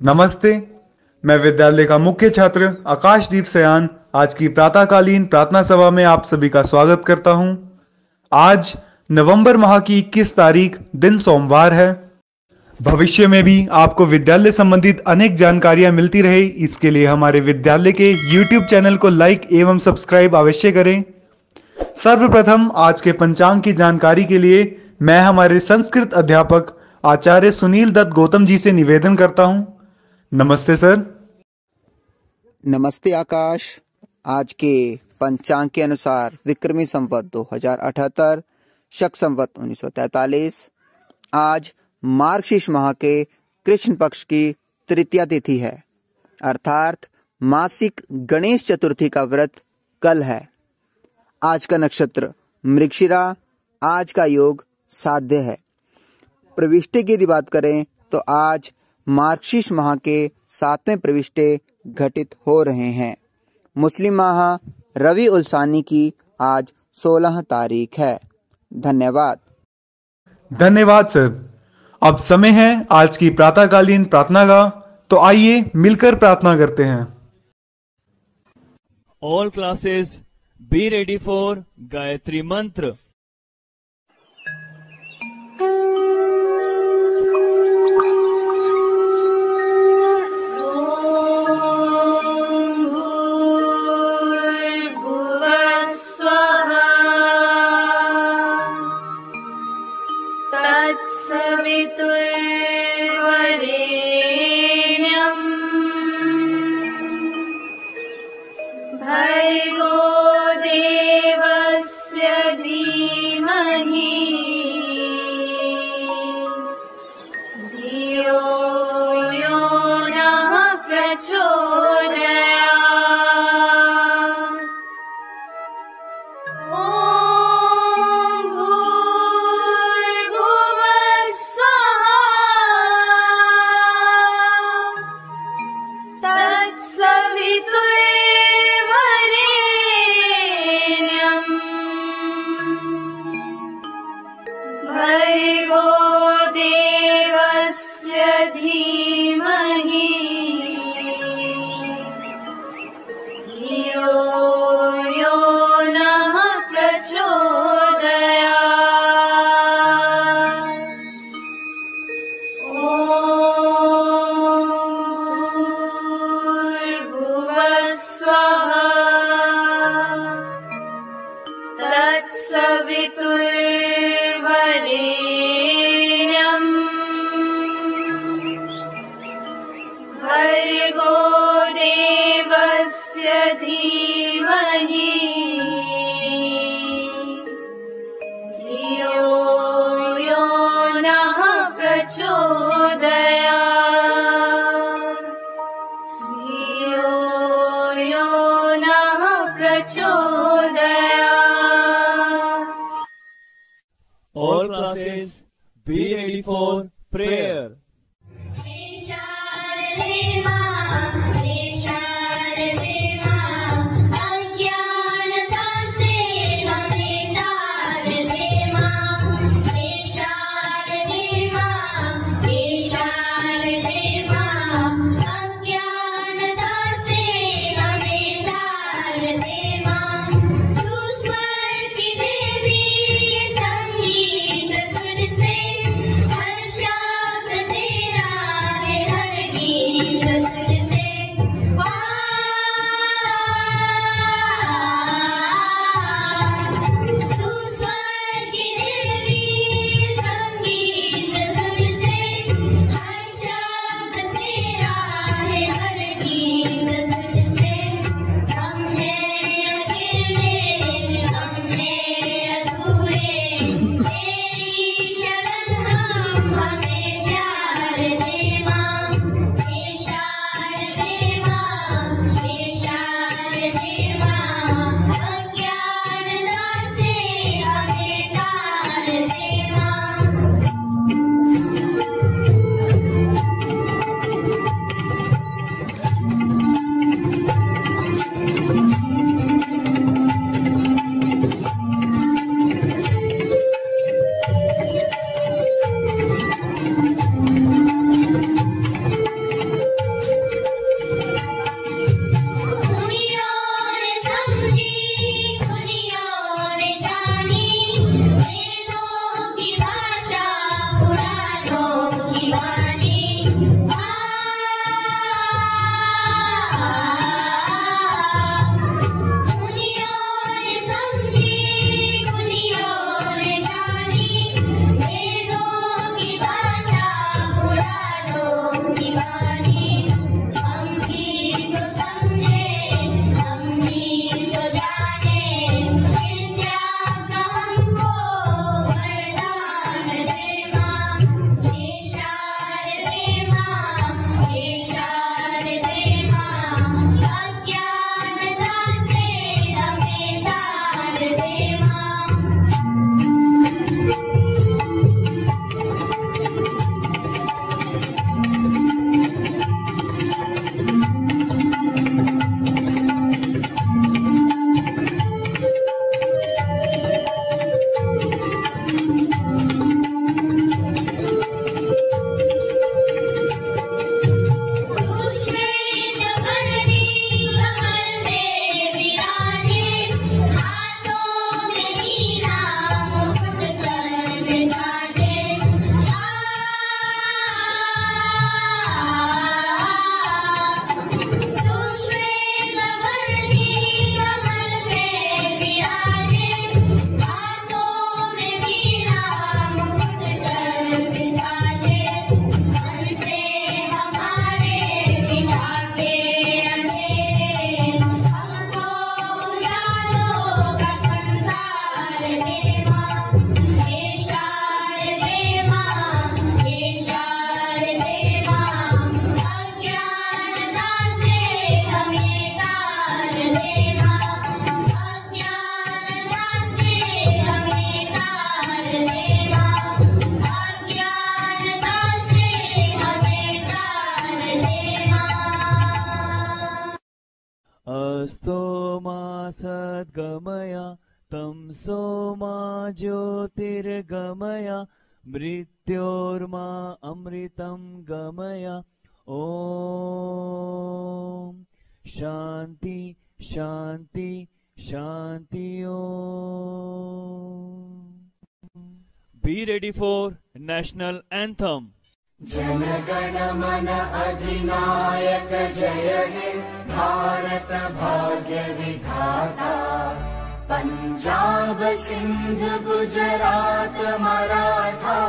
नमस्ते, मैं विद्यालय का मुख्य छात्र आकाशदीप सयान आज की प्रातःकालीन प्रार्थना सभा में आप सभी का स्वागत करता हूँ। आज नवंबर माह की 21 तारीख, दिन सोमवार है। भविष्य में भी आपको विद्यालय संबंधित अनेक जानकारियाँ मिलती रहे, इसके लिए हमारे विद्यालय के YouTube चैनल को लाइक एवं सब्सक्राइब अवश्य करें। सर्वप्रथम आज के पंचांग की जानकारी के लिए मैं हमारे संस्कृत अध्यापक आचार्य सुनील दत्त गौतम जी से निवेदन करता हूँ। नमस्ते, सर। नमस्ते, आकाश। आज के पंचांग के अनुसार विक्रमी संवत दो हज़ार अठहत्तर, शक संवत 1943 आज मार्गशीर्ष माह के कृष्ण पक्ष की तृतीया तिथि है। अर्थात मासिक गणेश चतुर्थी का व्रत कल है। आज का नक्षत्र मृक्षिरा आज का योग साध्य है। प्रविष्टि की यदि बात करें तो आज मार्क्सिस माह के सातवें प्रविष्टे घटित हो रहे हैं। मुस्लिम माह रवि उल्सानी की आज 16 तारीख है। धन्यवाद। धन्यवाद सर। अब समय है आज की प्रातःकालीन प्रार्थना का। तो आइए मिलकर प्रार्थना करते हैं। All classes be ready for Gayatri Mantra. classes, B84 prayer. सद्गमय तमसो मा ज्योतिर्गमया, मृत्योर्मा अमृतं गमय। ॐ शान्ति शान्ति शान्ति be ready for national anthem. जनगण मन अधिनायक जय हे भारत भाग्य विधाता पंजाब सिंध गुजरात मराठा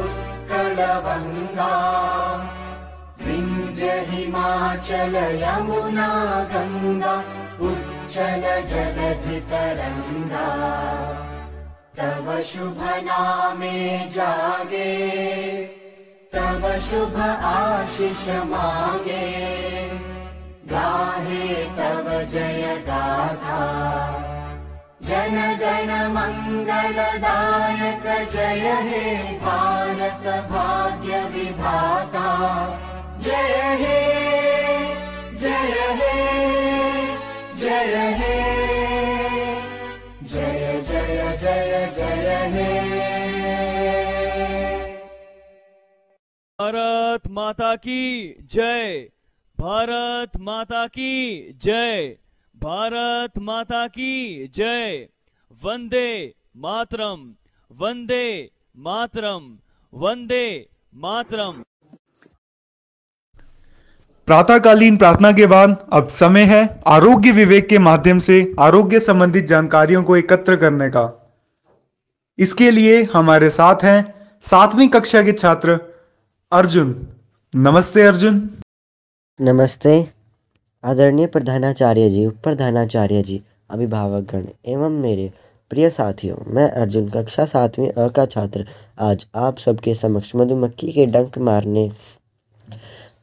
उत्कल बंगा विंध्य हिमाचल यमुना गंगा उच्चल जलधि तरंगा तव शुभ नामे जागे तव शुभ आशीष मांगे गाहे तव जय गाथा। जन गण मंगलदायक जय हे भारत भाग्य विधाता। जय हे जय हे जय हे। जय जय जय जय हे। भारत माता की जय। भारत माता की जय। भारत माता की जय। वंदे मातरम। वंदे मातरम। वंदे मातरम। प्रातःकालीन प्रार्थना के बाद अब समय है आरोग्य विवेक के माध्यम से आरोग्य संबंधित जानकारियों को एकत्र करने का। इसके लिए हमारे साथ हैं सातवीं कक्षा के छात्र अर्जुन। नमस्ते अर्जुन। नमस्ते। आदरणीय प्रधानाचार्य जी प्रधानाचार्य जी, अभिभावकगण, एवं मेरे प्रिय साथियों, मैं अर्जुन, कक्षा सातवीं अ का छात्र। आज आप सबके समक्ष मधुमक्खी के डंक मारने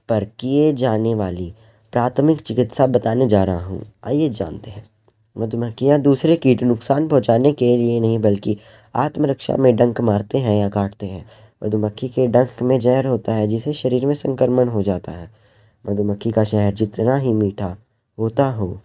पर किए जाने वाली प्राथमिक चिकित्सा बताने जा रहा हूँ। आइए जानते हैं। मधुमक्खियाँ दूसरे कीट नुकसान पहुँचाने के लिए नहीं, बल्कि आत्मरक्षा में डंक मारते हैं या काटते हैं। मधुमक्खी के डंक में जहर होता है, जिसे शरीर में संक्रमण हो जाता है। मधुमक्खी का शहर जितना ही मीठा होता हो,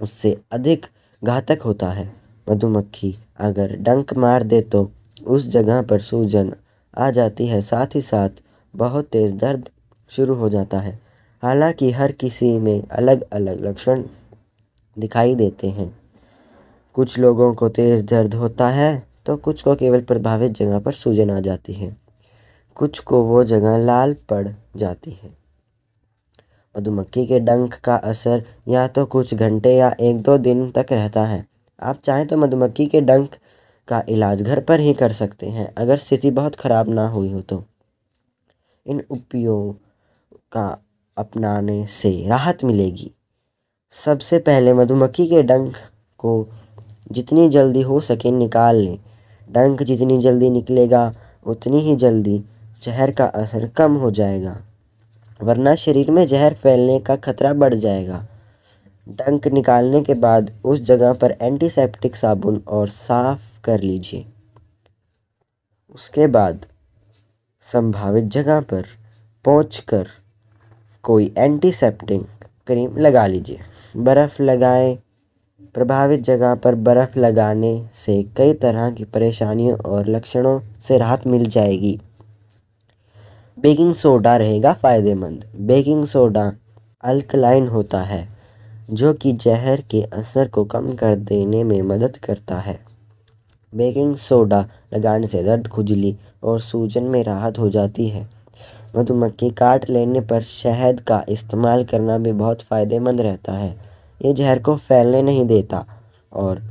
उससे अधिक घातक होता है। मधुमक्खी अगर डंक मार दे तो उस जगह पर सूजन आ जाती है। साथ ही साथ बहुत तेज़ दर्द शुरू हो जाता है। हालाँकि हर किसी में अलग अलग लक्षण दिखाई देते हैं। कुछ लोगों को तेज़ दर्द होता है तो कुछ को केवल प्रभावित जगह पर सूजन आ जाती है। कुछ को वो जगह लाल पड़ जाती है। मधुमक्खी के डंक का असर या तो कुछ घंटे या एक दो दिन तक रहता है। आप चाहें तो मधुमक्खी के डंक का इलाज घर पर ही कर सकते हैं, अगर स्थिति बहुत ख़राब ना हुई हो तो। इन उपायों का अपनाने से राहत मिलेगी। सबसे पहले मधुमक्खी के डंक को जितनी जल्दी हो सके निकाल लें। डंक जितनी जल्दी निकलेगा, उतनी ही जल्दी जहर का असर कम हो जाएगा। वरना शरीर में जहर फैलने का खतरा बढ़ जाएगा। डंक निकालने के बाद उस जगह पर एंटीसेप्टिक साबुन और साफ़ कर लीजिए। उसके बाद संभावित जगह पर पहुंचकर कोई एंटीसेप्टिक क्रीम लगा लीजिए। बर्फ़ लगाएँ। प्रभावित जगह पर बर्फ़ लगाने से कई तरह की परेशानियों और लक्षणों से राहत मिल जाएगी। बेकिंग सोडा रहेगा फ़ायदेमंद। बेकिंग सोडा अल्कलाइन होता है, जो कि जहर के असर को कम कर देने में मदद करता है। बेकिंग सोडा लगाने से दर्द, खुजली और सूजन में राहत हो जाती है। मधुमक्खी काट लेने पर शहद का इस्तेमाल करना भी बहुत फ़ायदेमंद रहता है। ये जहर को फैलने नहीं देता और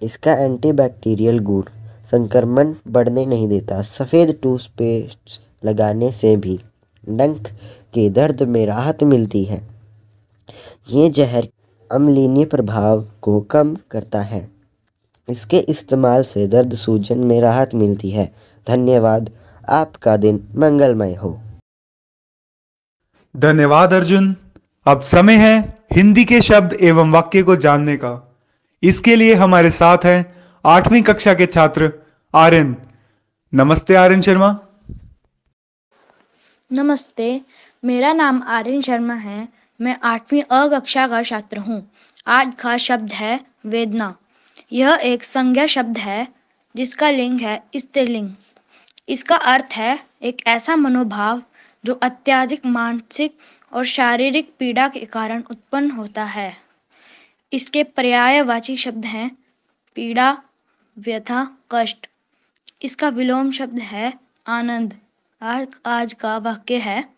इसका एंटीबैक्टीरियल गुण संक्रमण बढ़ने नहीं देता। सफ़ेद टूथपेस्ट लगाने से भी डंक के दर्द में राहत मिलती है। ये जहर अम्लीय प्रभाव को कम करता है। इसके इस्तेमाल से दर्द सूजन में राहत मिलती है। धन्यवाद। आपका दिन मंगलमय हो। धन्यवाद, अर्जुन। अब समय है हिंदी के शब्द एवं वाक्य को जानने का। इसके लिए हमारे साथ हैं आठवीं कक्षा के छात्र आर्यन। नमस्ते, आर्यन शर्मा। नमस्ते, मेरा नाम आर्यन शर्मा है। मैं आठवीं अ कक्षा का छात्र हूँ। आज का शब्द है वेदना। यह एक संज्ञा शब्द है, जिसका लिंग है स्त्रीलिंग। इसका अर्थ है एक ऐसा मनोभाव जो अत्यधिक मानसिक और शारीरिक पीड़ा के कारण उत्पन्न होता है। इसके पर्यायवाची शब्द हैं पीड़ा, व्यथा, कष्ट। इसका विलोम शब्द है आनंद। आज आज का वाक्य है,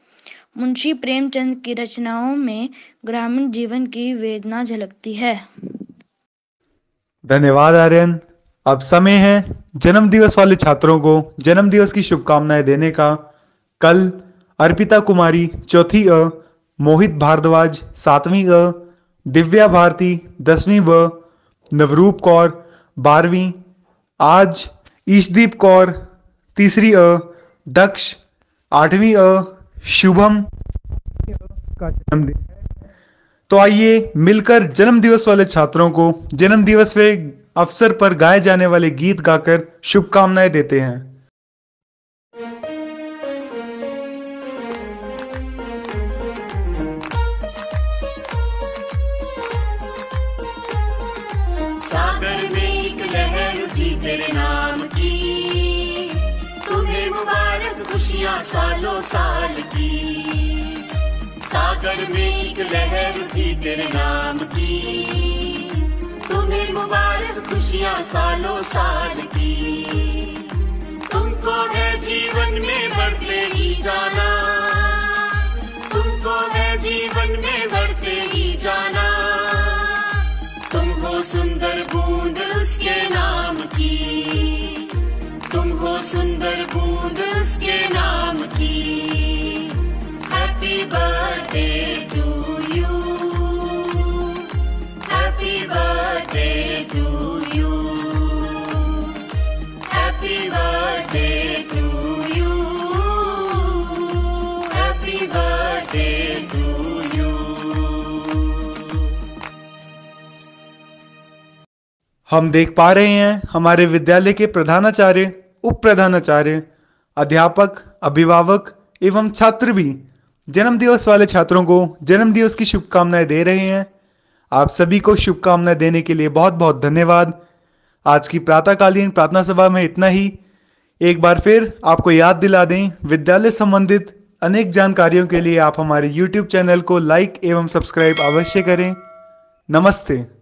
मुंशी प्रेमचंद की रचनाओं में ग्रामीण जीवन की वेदना झलकती है। धन्यवाद, आर्यन। अब समय है जन्म दिवस वाले छात्रों को जन्म दिवस की शुभकामनाएँ देने का। कल अर्पिता कुमारी, चौथी अ, मोहित भारद्वाज, सातवीं अ, दिव्या भारती, दसवीं ब, नवरूप कौर, बारहवीं। आज ईशदीप कौर, तीसरी अ दक्ष आठवीं अ शुभम। का जन्मदिन है। तो आइए मिलकर जन्म दिवस वाले छात्रों को जन्म दिवस के अवसर पर गाए जाने वाले गीत गाकर शुभकामनाएँ देते हैं। खुशियाँ सालों साल की। सागर में एक लहर उठी तेरे नाम की। तुम्हें मुबारक खुशियाँ सालों साल की। तुमको है जीवन में बढ़ते ही जाना। तुमको है जीवन में बढ़ते ही जाना। तुम हो सुंदर बूंद सुंदर बूंद उसके नाम की। Happy birthday to you happy birthday to you happy birthday to you happy birthday हम देख पा रहे हैं हमारे विद्यालय के प्रधानाचार्य। उप प्रधानाचार्य अध्यापक, अभिभावक एवं छात्र भी जन्म दिवस वाले छात्रों को जन्म दिवस की शुभकामनाएँ दे रहे हैं। आप सभी को शुभकामनाएँ देने के लिए बहुत बहुत धन्यवाद। आज की प्रातःकालीन प्रार्थना सभा में इतना ही। एक बार फिर आपको याद दिला दें, विद्यालय संबंधित अनेक जानकारियों के लिए आप हमारे YouTube चैनल को लाइक एवं सब्सक्राइब अवश्य करें। नमस्ते।